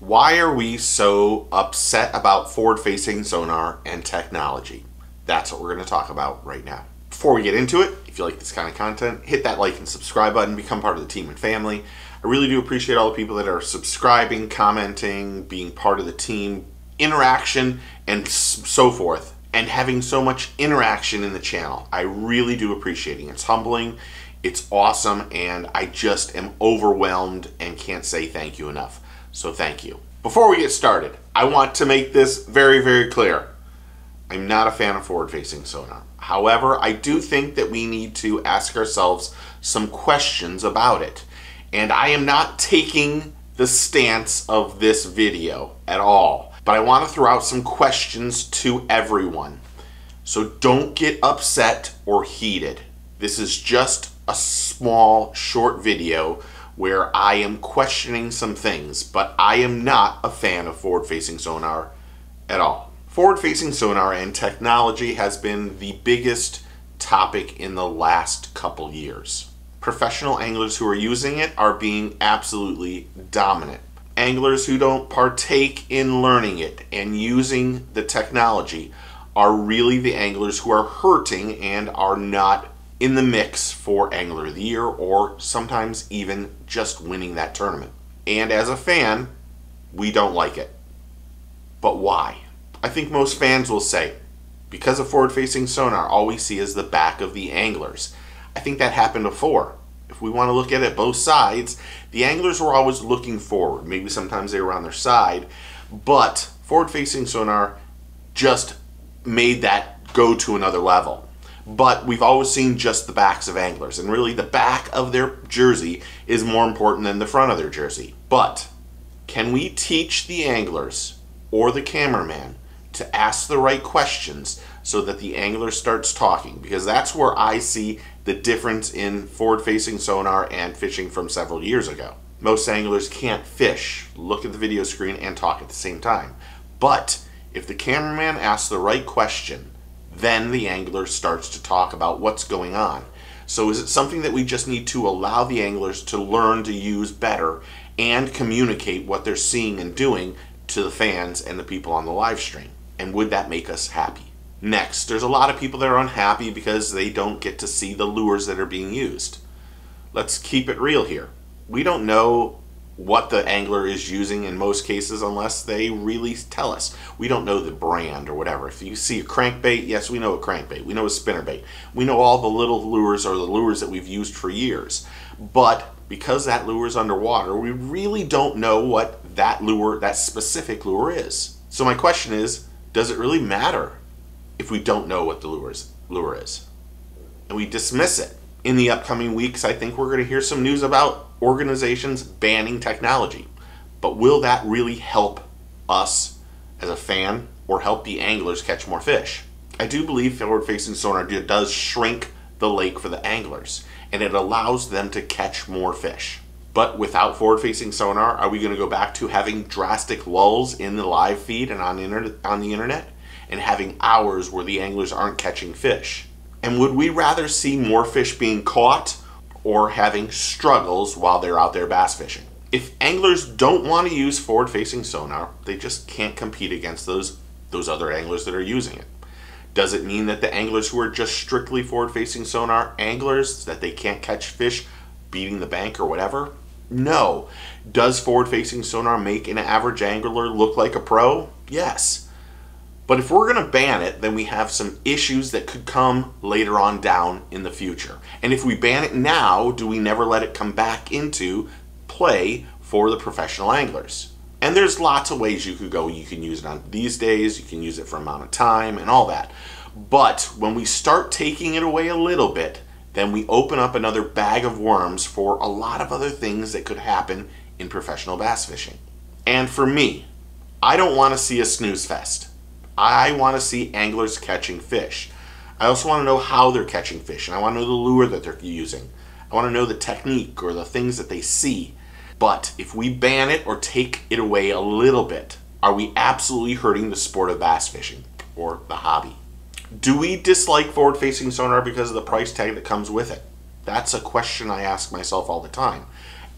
Why are we so upset about forward facing sonar and technology? That's what we're going to talk about right now. Before we get into it, if you like this kind of content, hit that like and subscribe button, become part of the team and family. I really do appreciate all the people that are subscribing, commenting, being part of the team, interaction, and so forth, and having so much interaction in the channel. I really do appreciate it. It's humbling, it's awesome, and I just am overwhelmed and can't say thank you enough. So thank you. Before we get started, I want to make this very, very clear. I'm not a fan of forward-facing sonar. However, I do think that we need to ask ourselves some questions about it. And I am not taking the stance of this video at all. But I want to throw out some questions to everyone. So don't get upset or heated. This is just a small, short video where I am questioning some things, but I am not a fan of forward-facing sonar at all. Forward-facing sonar and technology has been the biggest topic in the last couple years. Professional anglers who are using it are being absolutely dominant. Anglers who don't partake in learning it and using the technology are really the anglers who are hurting and are not in the mix for Angler of the Year or sometimes even just winning that tournament. And as a fan, we don't like it. But why? I think most fans will say, because of forward-facing sonar, all we see is the back of the anglers. I think that happened before. If we want to look at it both sides, the anglers were always looking forward. Maybe sometimes they were on their side, but forward-facing sonar just made that go to another level but we've always seen just the backs of anglers. And really, the back of their jersey is more important than the front of their jersey. But can we teach the anglers or the cameraman to ask the right questions so that the angler starts talking? Because that's where I see the difference in forward facing sonar and fishing from several years ago. Most anglers can't fish, look at the video screen, and talk at the same time. But if the cameraman asks the right question, then the angler starts to talk about what's going on. So is it something that we just need to allow the anglers to learn to use better and communicate what they're seeing and doing to the fans and the people on the live stream? And would that make us happy? Next, there's a lot of people that are unhappy because they don't get to see the lures that are being used. Let's keep it real here. We don't know what the angler is using in most cases unless they really tell us. We don't know the brand or whatever. If you see a crankbait, yes, we know a crankbait. We know a spinnerbait. We know all the little lures or the lures that we've used for years. But because that lure is underwater, we really don't know what that lure, that specific lure is. So my question is, does it really matter if we don't know what the lure is? Lure is? And we dismiss it. In the upcoming weeks, I think we're going to hear some news about organizations banning technology. But will that really help us as a fan or help the anglers catch more fish? I do believe forward-facing sonar does shrink the lake for the anglers and it allows them to catch more fish. But without forward-facing sonar, are we going to go back to having drastic lulls in the live feed and on the, on the internet and having hours where the anglers aren't catching fish? And would we rather see more fish being caught or having struggles while they're out there bass fishing. If anglers don't want to use forward-facing sonar, they just can't compete against those, those other anglers that are using it. Does it mean that the anglers who are just strictly forward-facing sonar anglers, that they can't catch fish beating the bank or whatever? No. Does forward-facing sonar make an average angler look like a pro? Yes. But if we're going to ban it, then we have some issues that could come later on down in the future. And if we ban it now, do we never let it come back into play for the professional anglers? And there's lots of ways you could go. You can use it on these days, you can use it for amount of time and all that. But when we start taking it away a little bit, then we open up another bag of worms for a lot of other things that could happen in professional bass fishing. And for me, I don't want to see a snooze fest. I want to see anglers catching fish. I also want to know how they're catching fish, and I want to know the lure that they're using. I want to know the technique or the things that they see. But if we ban it or take it away a little bit, are we absolutely hurting the sport of bass fishing or the hobby? Do we dislike forward-facing sonar because of the price tag that comes with it? That's a question I ask myself all the time.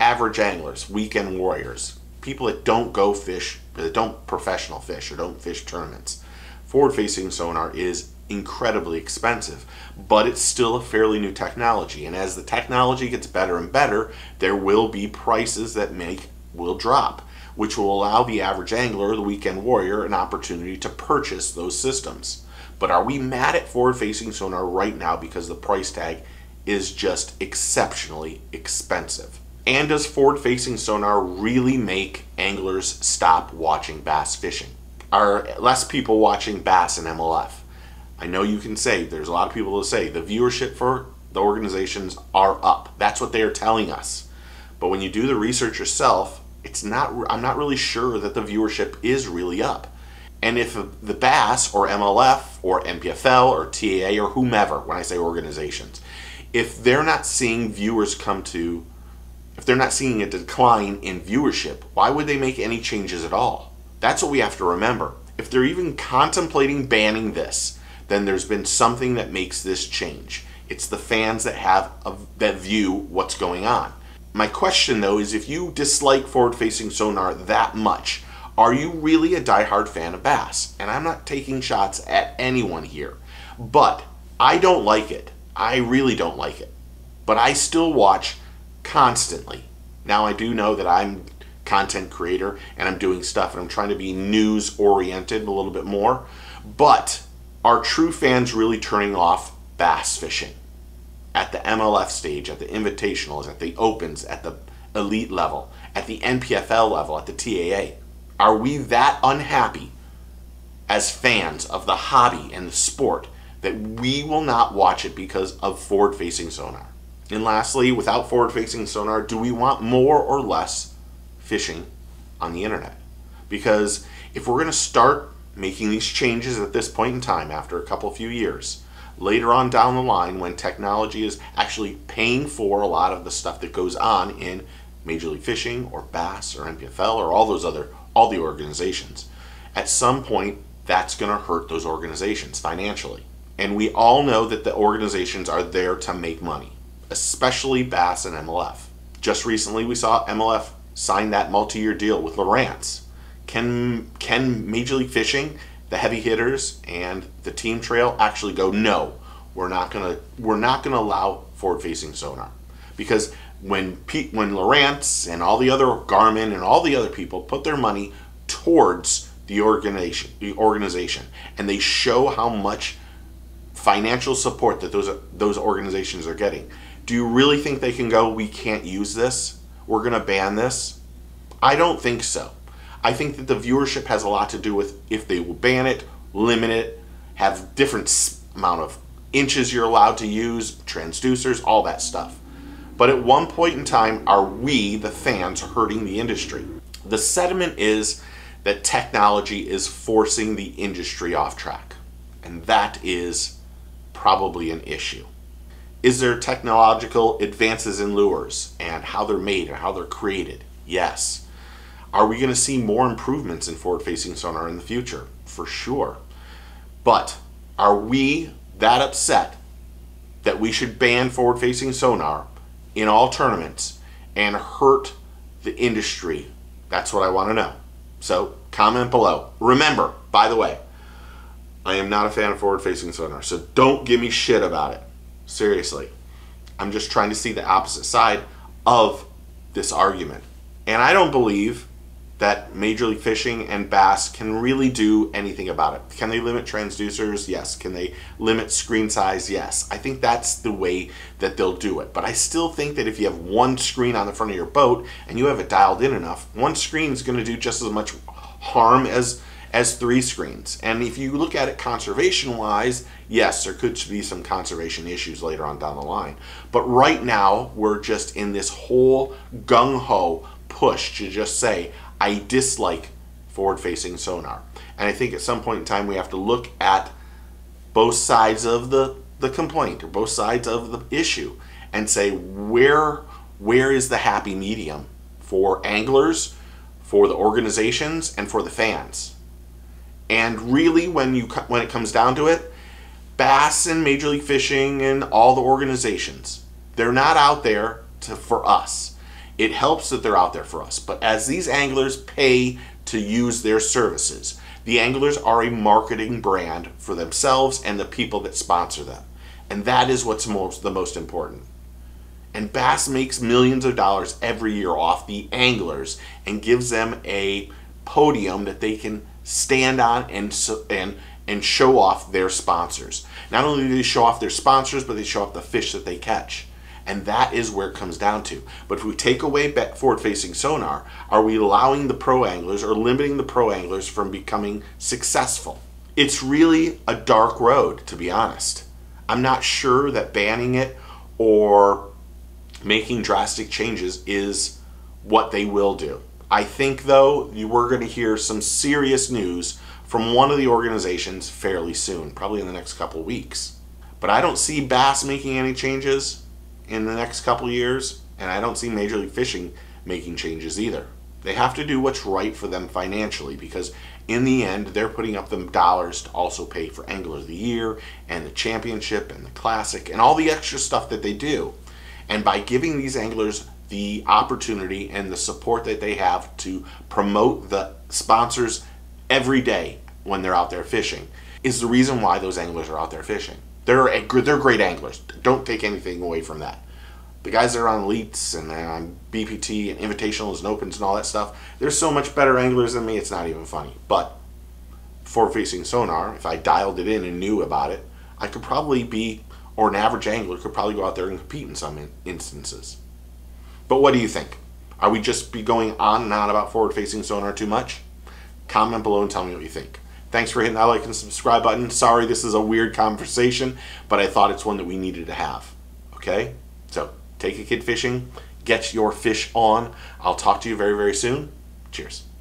Average anglers, weekend warriors, people that don't go fish, that don't professional fish or don't fish tournaments, forward facing sonar is incredibly expensive, but it's still a fairly new technology. And as the technology gets better and better, there will be prices that make will drop, which will allow the average angler, the weekend warrior, an opportunity to purchase those systems. But are we mad at forward facing sonar right now because the price tag is just exceptionally expensive? And does forward facing sonar really make anglers stop watching bass fishing? Are less people watching bass and MLF? I know you can say, there's a lot of people that say the viewership for the organizations are up. That's what they are telling us. But when you do the research yourself, it's not I'm not really sure that the viewership is really up. And if the Bass or MLF or NPFL or TAA or whomever, when I say organizations, if they're not seeing viewers come to, if they're not seeing a decline in viewership, why would they make any changes at all? That's what we have to remember. If they're even contemplating banning this, then there's been something that makes this change. It's the fans that have a, that view what's going on. My question though is if you dislike forward-facing sonar that much, are you really a diehard fan of bass? And I'm not taking shots at anyone here, but I don't like it. I really don't like it. But I still watch constantly. Now I do know that I'm content creator and I'm doing stuff and I'm trying to be news oriented a little bit more. But are true fans really turning off bass fishing at the MLF stage, at the invitationals, at the opens, at the elite level, at the NPFL level, at the TAA? Are we that unhappy as fans of the hobby and the sport that we will not watch it because of forward facing sonar? And lastly, without forward facing sonar, do we want more or less fishing on the internet? Because if we're going to start making these changes at this point in time after a couple few years, later on down the line when technology is actually paying for a lot of the stuff that goes on in Major League Fishing or Bass or NPFL or all those other all the organizations. At some point, that's going to hurt those organizations financially. And we all know that the organizations are there to make money, especially Bass and MLF. Just recently, we saw MLF sign that multi year deal with Lowrance. Can, can Major League Fishing, the heavy hitters, and the team trail actually go, no, we're not to we're not to allow forward facing sonar because when Pete, when Lowrance and all the other Garmin and all the other people put their money towards the organization, the organization, and they show how much financial support that those those organizations are getting. Do you really think they can go? We can't use this. We're going to ban this. I don't think so. I think that the viewership has a lot to do with if they will ban it, limit it, have different amount of inches you're allowed to use, transducers, all that stuff. But at one point in time, are we, the fans, hurting the industry? The sentiment is that technology is forcing the industry off track. And that is probably an issue. Is there technological advances in lures and how they're made and how they're created? Yes. Are we going to see more improvements in forward facing sonar in the future? For sure. But are we that upset that we should ban forward facing sonar in all tournaments and hurt the industry? That's what I want to know. So comment below. Remember, by the way, I am not a fan of forward facing sonar, so don't give me shit about it. Seriously. I'm just trying to see the opposite side of this argument. And I don't believe that Major League Fishing and Bass can really do anything about it. Can they limit transducers? Yes. Can they limit screen size? Yes. I think that's the way that they'll do it. But I still think that if you have one screen on the front of your boat and you have it dialed in enough, one screen is going to do just as much harm as as three screens. And if you look at it conservation wise, yes, there could be some conservation issues later on down the line. But right now, we're just in this whole gung ho push to just say, I dislike forward facing sonar. And I think at some point in time we have to look at both sides of the, the complaint or both sides of the issue and say where where is the happy medium for anglers, for the organizations, and for the fans. And really, when you when it comes down to it, Bass and Major League Fishing and all the organizations, they're not out there to for us It helps that they're out there for us. But as these anglers pay to use their services, the anglers are a marketing brand for themselves and the people that sponsor them. And that is what's most the most important. And Bass makes millions of dollars every year off the anglers and gives them a podium that they can stand on and and and show off their sponsors. Not only do they show off their sponsors, but they show off the fish that they catch. And that is where it comes down to. But if we take away forward facing sonar, are we allowing the pro anglers or limiting the pro anglers from becoming successful? It's really a dark road, to be honest. I'm not sure that banning it or making drastic changes is what they will do. I think, though, you were going to hear some serious news from one of the organizations fairly soon, probably in the next couple weeks. But I don't see Bass making any changes in the next couple years, and I don't see Major League Fishing making changes either. They have to do what's right for them financially because in the end they're putting up the dollars to also pay for Angler of the Year and the championship and the classic and all the extra stuff that they do. And by giving these anglers the opportunity and the support that they have to promote the sponsors every day when they're out there fishing is the reason why those anglers are out there fishing. They're they're great anglers. Don't take anything away from that. The guys that are on elites and on BPT and invitationals and opens and all that stuff, they're so much better anglers than me. It's not even funny. But forward facing sonar, if I dialed it in and knew about it, I could probably be, or an average angler could probably go out there and compete in some instances. But what do you think? Are we just be going on and on about forward facing sonar too much? Comment below and tell me what you think. Thanks for hitting that like and subscribe button. Sorry this is a weird conversation, but I thought it's one that we needed to have. Okay? So, take a kid fishing, get your fish on. I'll talk to you very, very soon. Cheers.